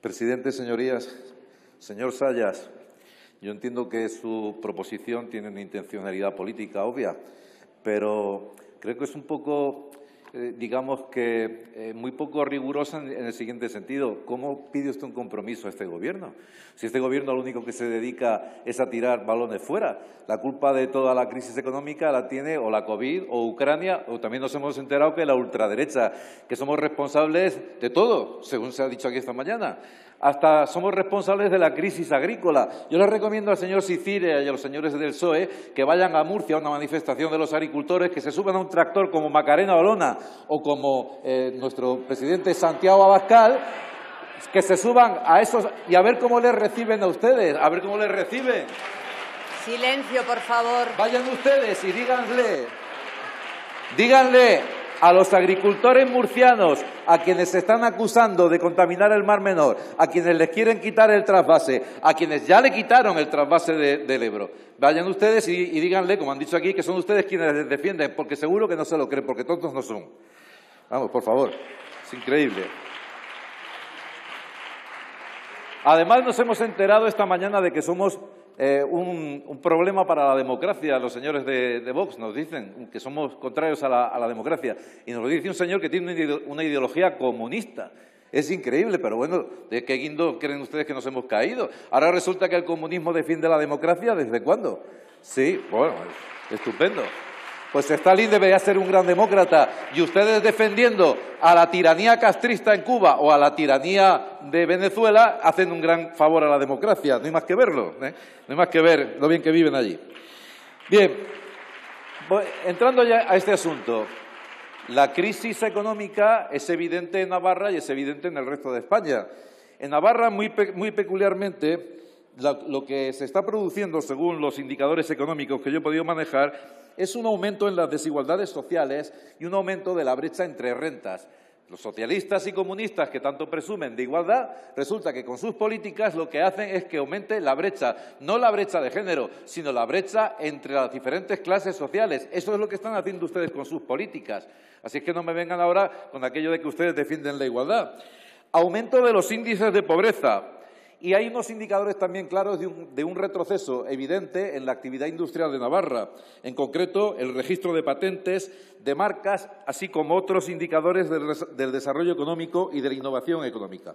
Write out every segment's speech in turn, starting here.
Presidente, señorías, señor Sayas, yo entiendo que su proposición tiene una intencionalidad política obvia, pero creo que es un poco eh, digamos que eh, muy poco rigurosa en, el siguiente sentido. ¿Cómo pide usted un compromiso a este Gobierno? Si este Gobierno lo único que se dedica es a tirar balones fuera, la culpa de toda la crisis económica la tiene o la COVID o Ucrania, o también nos hemos enterado que la ultraderecha, que somos responsables de todo, según se ha dicho aquí esta mañana hasta somos responsables de la crisis agrícola. Yo les recomiendo al señor Sicilia y a los señores del PSOE que vayan a Murcia a una manifestación de los agricultores, que se suban a un tractor como Macarena Olona o como eh, nuestro presidente Santiago Abascal, que se suban a esos y a ver cómo les reciben a ustedes, a ver cómo les reciben. Silencio, por favor. Vayan ustedes y díganle, díganle a los agricultores murcianos, a quienes se están acusando de contaminar el Mar Menor, a quienes les quieren quitar el trasvase, a quienes ya le quitaron el trasvase del Ebro. Vayan ustedes y, y, díganle, como han dicho aquí, que son ustedes quienes les defienden, porque seguro que no se lo creen, porque tontos no son. Vamos, por favor. Es increíble. Además, nos hemos enterado esta mañana de que somos eh, un, problema para la democracia. Los señores de, Vox nos dicen que somos contrarios a la, democracia. Y nos lo dice un señor que tiene una ideología comunista. Es increíble, pero bueno, ¿de qué guindo creen ustedes que nos hemos caído? Ahora resulta que el comunismo defiende la democracia. ¿Desde cuándo? Sí, bueno, estupendo. Pues Stalin debería ser un gran demócrata y ustedes defendiendo a la tiranía castrista en Cuba o a la tiranía de Venezuela hacen un gran favor a la democracia. No hay más que verlo, ¿eh? no hay más que ver lo bien que viven allí. Bien, entrando ya a este asunto, la crisis económica es evidente en Navarra y es evidente en el resto de España. En Navarra, muy, muy peculiarmente, lo que se está produciendo, según los indicadores económicos que yo he podido manejar, es un aumento en las desigualdades sociales y un aumento de la brecha entre rentas. Los socialistas y comunistas que tanto presumen de igualdad, resulta que con sus políticas lo que hacen es que aumente la brecha, no la brecha de género, sino la brecha entre las diferentes clases sociales. Eso es lo que están haciendo ustedes con sus políticas. Así es que no me vengan ahora con aquello de que ustedes defienden la igualdad. Aumento de los índices de pobreza. Y hay unos indicadores también claros de un, retroceso evidente en la actividad industrial de Navarra, en concreto el registro de patentes, de marcas, así como otros indicadores del, desarrollo económico y de la innovación económica.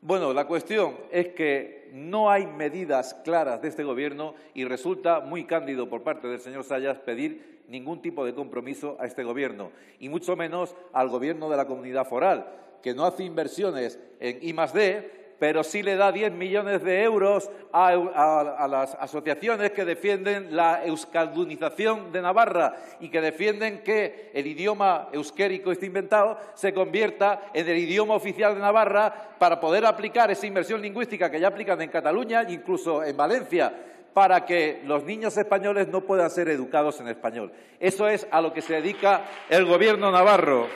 Bueno, la cuestión es que no hay medidas claras de este Gobierno y resulta muy cándido por parte del señor Sayas pedir ningún tipo de compromiso a este Gobierno, y mucho menos al Gobierno de la Comunidad Foral, que no hace inversiones en I+D, pero sí le da 10 millones de euros a, las asociaciones que defienden la euskaldunización de Navarra y que defienden que el idioma euskérico este inventado se convierta en el idioma oficial de Navarra para poder aplicar esa inversión lingüística que ya aplican en Cataluña e incluso en Valencia para que los niños españoles no puedan ser educados en español. Eso es a lo que se dedica el Gobierno navarro.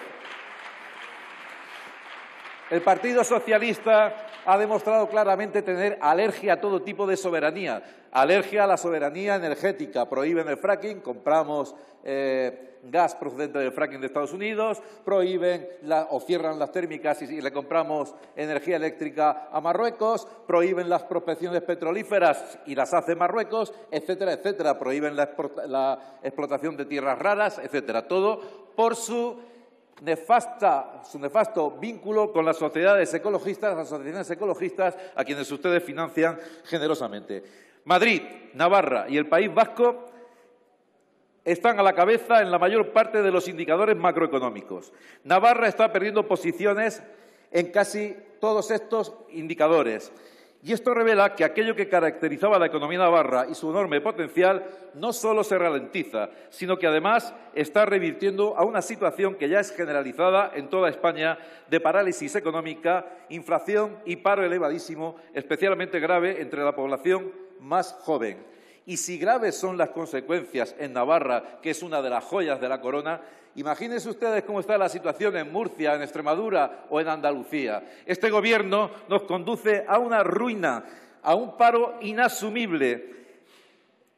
El Partido Socialista ha demostrado claramente tener alergia a todo tipo de soberanía, alergia a la soberanía energética. Prohíben el fracking, compramos eh, gas procedente del fracking de Estados Unidos, prohíben o cierran las térmicas y, le compramos energía eléctrica a Marruecos, prohíben las prospecciones petrolíferas y las hace Marruecos, etcétera, etcétera. Prohíben la, la explotación de tierras raras, etcétera. Todo por su nefasta, su nefasto vínculo con las sociedades ecologistas, las asociaciones ecologistas a quienes ustedes financian generosamente. Madrid, Navarra y el País Vasco están a la cabeza en la mayor parte de los indicadores macroeconómicos. Navarra está perdiendo posiciones en casi todos estos indicadores. Y esto revela que aquello que caracterizaba la economía navarra y su enorme potencial no solo se ralentiza, sino que además está revirtiendo a una situación que ya es generalizada en toda España de parálisis económica, inflación y paro elevadísimo, especialmente grave entre la población más joven. Y si graves son las consecuencias en Navarra, que es una de las joyas de la corona, imagínense ustedes cómo está la situación en Murcia, en Extremadura o en Andalucía. Este gobierno nos conduce a una ruina, a un paro inasumible,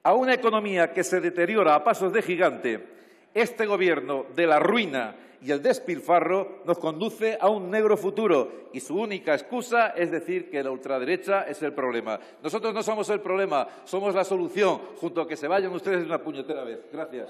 a una economía que se deteriora a pasos de gigante. Este gobierno de la ruina y el despilfarro nos conduce a un negro futuro y su única excusa es decir que la ultraderecha es el problema. Nosotros no somos el problema, somos la solución, junto a que se vayan ustedes de una puñetera vez. Gracias.